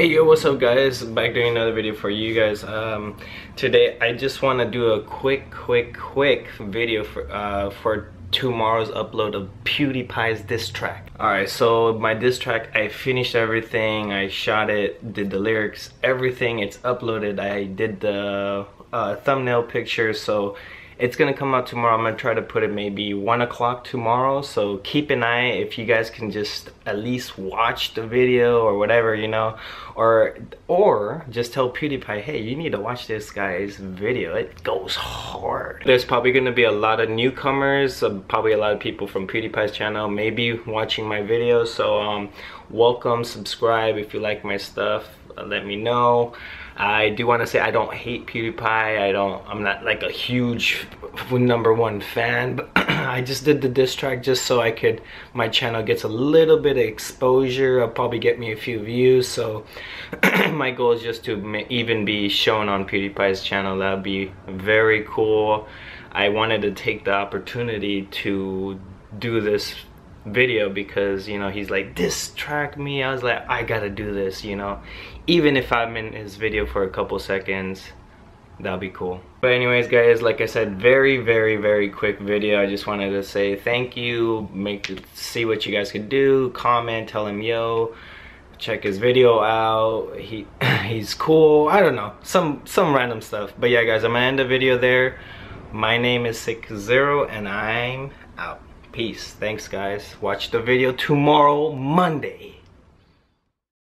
Hey yo, what's up guys? Back doing another video for you guys. Um, today I just want to do a quick, quick, quick video for, uh, for tomorrow's upload of PewDiePie's diss track. Alright, so my diss track, I finished everything, I shot it, did the lyrics, everything, it's uploaded, I did the uh, thumbnail picture, so it's gonna come out tomorrow. I'm gonna try to put it maybe one o'clock tomorrow. So keep an eye if you guys can just at least watch the video or whatever, you know, or or just tell PewDiePie, hey, you need to watch this guy's video. It goes hard. There's probably gonna be a lot of newcomers, uh, probably a lot of people from PewDiePie's channel, maybe watching my videos. So um, welcome, subscribe if you like my stuff. Uh, let me know. I do want to say I don't hate PewDiePie. I don't. I'm not like a huge number one fan, but I just did the diss track just so I could. My channel gets a little bit of exposure. I'll probably get me a few views. So my goal is just to even be shown on PewDiePie's channel. That'd be very cool. I wanted to take the opportunity to do this video because you know he's like diss track me i was like i gotta do this you know even if i'm in his video for a couple seconds that'll be cool. But anyways guys like i said very very very quick video. I just wanted to say thank you. Make see what you guys could do. Comment tell him yo check his video out. He he's cool. I don't know. Some some random stuff. But yeah guys i'm gonna end the video there. My name is Sikh Zero and i'm out. Peace. Thanks, guys. Watch the video tomorrow, Monday.